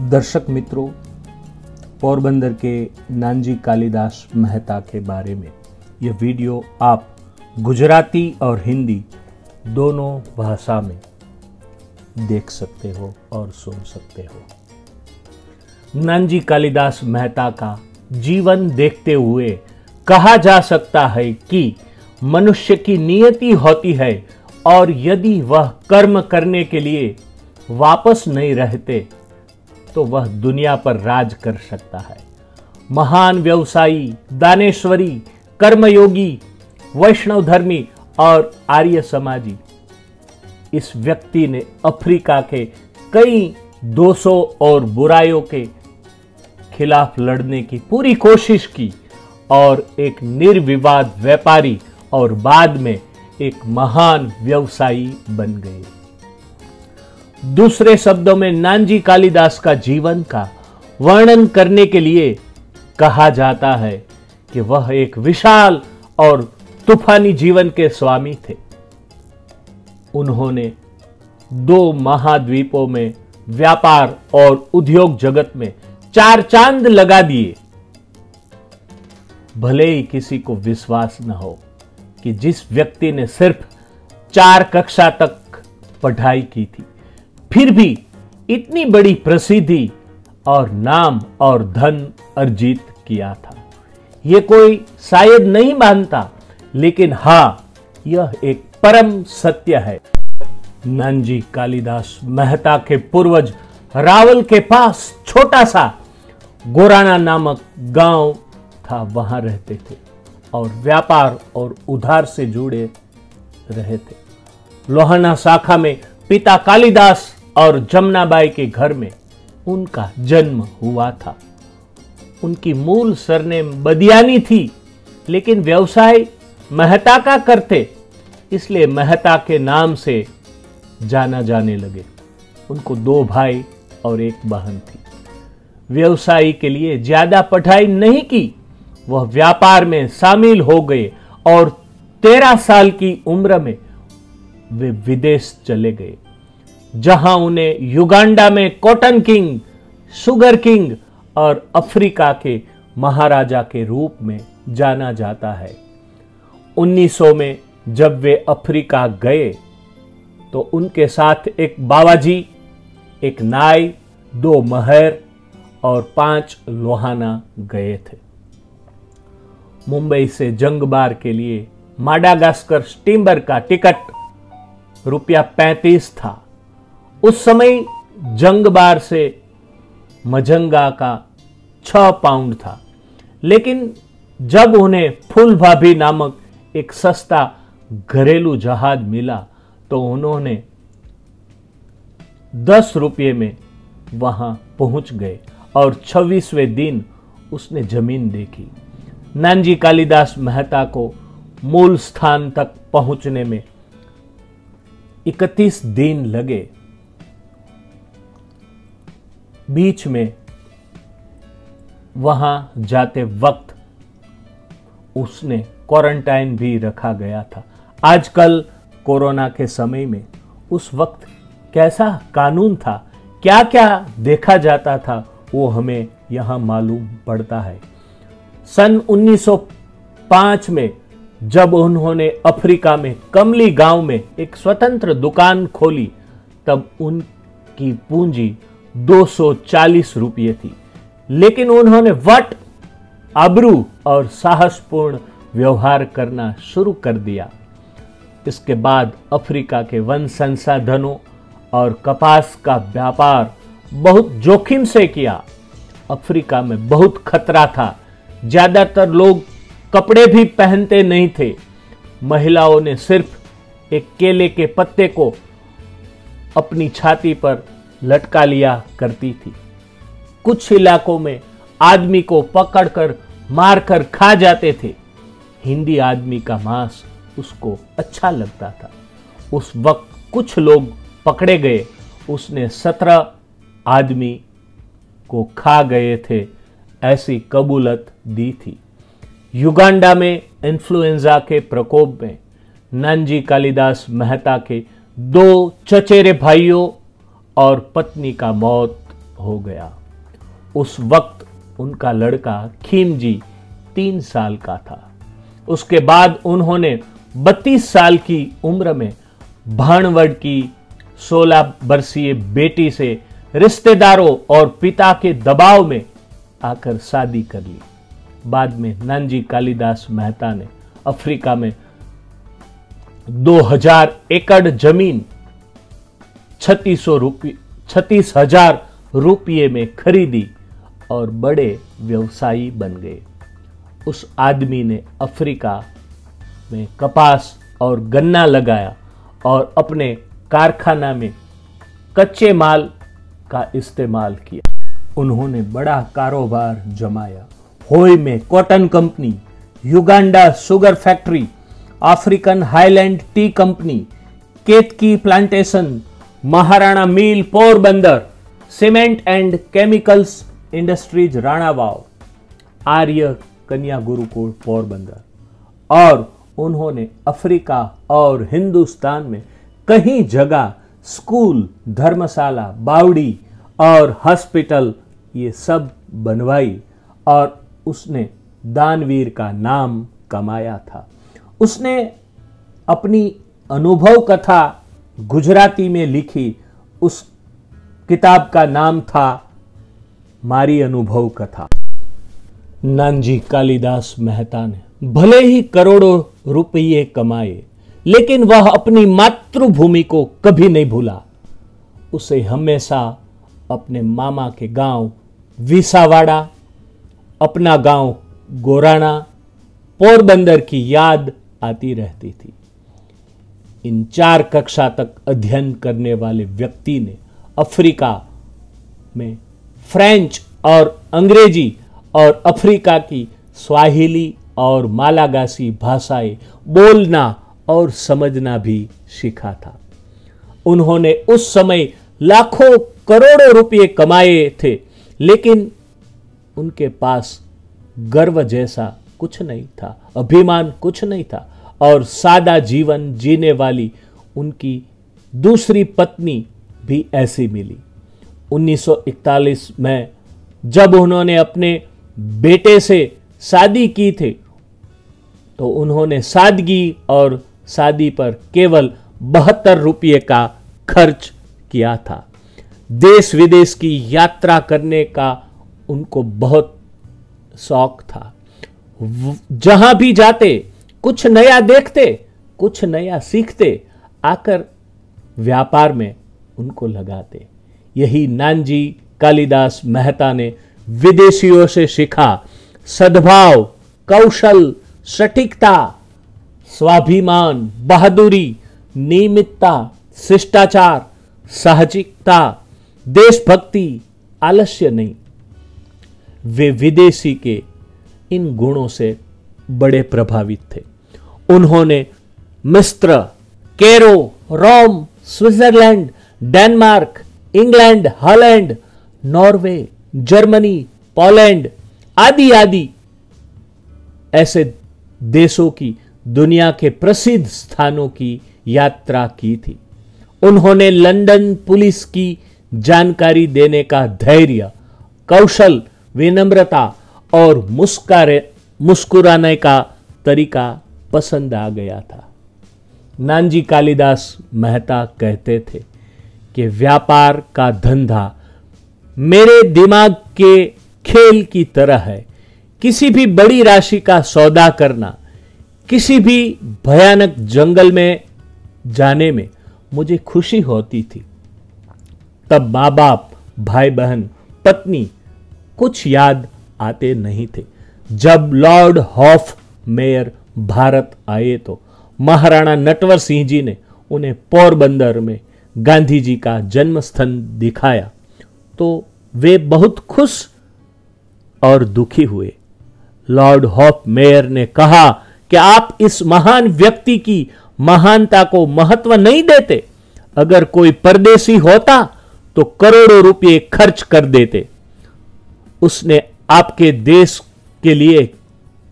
दर्शक मित्रों, पोरबंदर के नानजी कालिदास मेहता के बारे में यह वीडियो आप गुजराती और हिंदी दोनों भाषा में देख सकते हो और सुन सकते हो। नानजी कालिदास मेहता का जीवन देखते हुए कहा जा सकता है कि मनुष्य की नियति होती है और यदि वह कर्म करने के लिए वापस नहीं रहते तो वह दुनिया पर राज कर सकता है। महान व्यवसायी, दानेश्वरी, कर्मयोगी वैष्णव धर्मी और आर्य समाजी। इस व्यक्ति ने अफ्रीका के कई दोषों और बुराइयों के खिलाफ लड़ने की पूरी कोशिश की और एक निर्विवाद व्यापारी और बाद में एक महान व्यवसायी बन गए। दूसरे शब्दों में नानजी कालिदास का जीवन का वर्णन करने के लिए कहा जाता है कि वह एक विशाल और तूफानी जीवन के स्वामी थे। उन्होंने दो महाद्वीपों में व्यापार और उद्योग जगत में चार चाँद लगा दिए। भले ही किसी को विश्वास न हो कि जिस व्यक्ति ने सिर्फ़ चार कक्षा तक पढ़ाई की थी फिर भी इतनी बड़ी प्रसिद्धि और नाम और धन अर्जित किया था। यह कोई शायद नहीं मानता, लेकिन हाँ, यह एक परम सत्य है। नानजी कालिदास मेहता के पूर्वज रावल के पास छोटा सा गोराना नामक गाँव था, वहाँ रहते थे और व्यापार और उधार से जुड़े रहे थे लोहाना शाखा में पिता कालिदास और जमुनाबाई के घर में उनका जन्म हुआ था। उनकी मूल सरनेम बदियानी थी, लेकिन व्यवसाय मेहता का करते, इसलिए मेहता के नाम से जाना जाने लगे। उनको दो भाई और एक बहन थी। व्यवसायी के लिए ज़्यादा पढ़ाई नहीं की, वह व्यापार में शामिल हो गए और तेरह साल की उम्र में वे विदेश चले गए। जहाँ उन्हें युगांडा में कॉटन किंग शुगर किंग और अफ्रीका के महाराजा के रूप में जाना जाता है। 1900 में जब वे अफ्रीका गए तो उनके साथ एक बाबाजी एक नाई, दो महर और पाँच लोहाना गए थे। मुंबई से जंग बार के लिए माडागास्कर स्टीमर का टिकट रुपया पैंतीस था। उस समय जंग बार से मजंगा का छ पाउंड था। लेकिन जब उन्हें फुल भाभी नामक एक सस्ता घरेलू जहाज़ मिला तो उन्होंने दस रुपये में वहाँ पहुँच गए और छब्बीसवें दिन उसने ज़मीन देखी। नानजी कालिदास मेहता को मूल स्थान तक पहुँचने में 31 दिन लगे। बीच में वहाँ जाते वक्त उसने क्वारंटाइन भी रखा गया था। आजकल कोरोना के समय में उस वक्त कैसा कानून था क्या क्या देखा जाता था, वो हमें यहाँ मालूम पड़ता है। सन 1905 में जब उन्होंने अफ्रीका में कमली गाँव में एक स्वतंत्र दुकान खोली, तब उनकी पूंजी 240 रुपये थी। लेकिन उन्होंने वट, अबरू और साहसपूर्ण व्यवहार करना शुरू कर दिया। इसके बाद अफ्रीका के वन संसाधनों और कपास का व्यापार बहुत जोखिम से किया। अफ्रीका में बहुत खतरा था। ज़्यादातर लोग कपड़े भी पहनते नहीं थे। महिलाओं ने सिर्फ़ एक केले के पत्ते को अपनी छाती पर लटका लिया करती थी। कुछ इलाकों में आदमी को पकड़कर, मारकर खा जाते थे। हिंदी आदमी का मांस उसको अच्छा लगता था। उस वक्त कुछ लोग पकड़े गए। उसने सत्रह आदमी को खा गए थे, ऐसी कबूलत दी थी। युगांडा में इन्फ्लुएंजा के प्रकोप में नंजी कालिदास मेहता के दो चचेरे भाइयों और पत्नी का मौत हो गया। उस वक्त उनका लड़का खीमजी तीन साल का था। उसके बाद उन्होंने बत्तीस साल की उम्र में भाणवड़ की सोलह वर्षीय बेटी से रिश्तेदारों और पिता के दबाव में आकर शादी कर ली। बाद में नानजी कालिदास मेहता ने अफ्रीका में 2000 एकड़ ज़मीन छत्तीस रुपये, छत्तीस हज़ार रुपये में खरीदी और बड़े व्यवसायी बन गए। उस आदमी ने अफ्रीका में कपास और गन्ना लगाया और अपने कारखाना में कच्चे माल का इस्तेमाल किया। उन्होंने बड़ा कारोबार जमाया। होई में cotton company, Uganda sugar factory, African highland tea company, Ketki plantation Maharana mill Porbandar cement and chemicals industries Ranavav Arya Kanya Gurukul Porbandar और उन्होंने अफ्रीका और हिंदुस्तान में कई जगह स्कूल धर्मशाला बावड़ी और हॉस्पिटल ये सब बनवाई और उसने दानवीर का नाम कमाया था उसने अपनी अनुभव कथा गुजराती में लिखी उस किताब का नाम था मारी अनुभव कथा। नानजी कालिदास मेहता ने भले ही करोड़ों रुपये कमाए, लेकिन वह अपनी मातृभूमि को कभी नहीं भूला। उसे हमेशा अपने मामा के गाँव विसावाड़ा, अपना गाँव गोराना पोरबंदर की याद आती रहती थी। इन चार कक्षा तक अध्ययन करने वाले व्यक्ति ने अफ्रीका में फ्रेंच और अंग्रेज़ी और अफ्रीका की स्वाहिली और मालागासी भाषाएँ बोलना और समझना भी सीखा था। उन्होंने उस समय लाखों करोड़ों रुपए कमाए थे, लेकिन उनके पास गर्व जैसा कुछ नहीं था, अभिमान कुछ नहीं था। और सादा जीवन जीने वाली उनकी दूसरी पत्नी भी ऐसी मिली। 1941 में जब उन्होंने अपने बेटे से शादी की थी तो उन्होंने सादगी और शादी पर केवल बहत्तर रुपये का खर्च किया था। देश विदेश की यात्रा करने का उनको बहुत शौक था। जहाँ भी जाते कुछ नया देखते, कुछ नया सीखते, आकर व्यापार में उनको लगाते। यही नानजी कालिदास मेहता ने विदेशियों से सीखा। सद्भाव, कौशल, सटीकता, स्वाभिमान, बहादुरी, नियमितता, शिष्टाचार, साहजिकता, देशभक्ति, आलस्य नहीं। वे विदेशी के इन गुणों से बड़े प्रभावित थे। उन्होंने मिस्र, Cairo, Rome, Switzerland, Denmark, England, Holland, Norway, Germany, Poland आदि आदि ऐसे देशों की दुनिया के प्रसिद्ध स्थानों की यात्रा की थी। उन्होंने लंदन पुलिस की जानकारी देने का धैर्य, कौशल, विनम्रता और मुस्कारे मुस्कुराने का तरीका पसंद आ गया था। नानजी कालिदास मेहता कहते थे कि व्यापार का धंधा मेरे दिमाग के खेल की तरह है। किसी भी बड़ी राशि का सौदा करना, किसी भी भयानक जंगल में जाने में मुझे खुशी होती थी। तब माँ बाप भाई बहन पत्नी कुछ याद आते नहीं थे। जब लॉर्ड हॉफ मेयर भारत आए तो महाराणा नटवर सिंह जी ने उन्हें पोरबंदर में गांधी जी का जन्म स्थल दिखाया। तो वे बहुत खुश और दुखी हुए। लॉर्ड हॉफ मेयर ने कहा कि आप इस महान व्यक्ति की महानता को महत्व नहीं देते? अगर कोई परदेसी होता तो करोड़ों रुपए खर्च कर देते। उसने आपके देश के लिए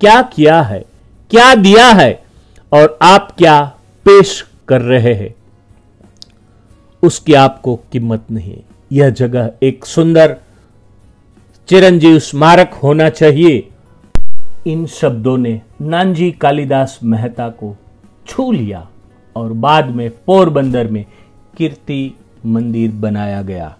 क्या किया है? क्या दिया है और आप क्या पेश कर रहे हैं? उसकी आपको कीमत नहीं। यह जगह एक सुंदर, चिरंजीव स्मारक होना चाहिए। इन शब्दों ने नानजी कालिदास मेहता को छू लिया और बाद में पोरबंदर में कीर्ति मंदिर बनाया गया।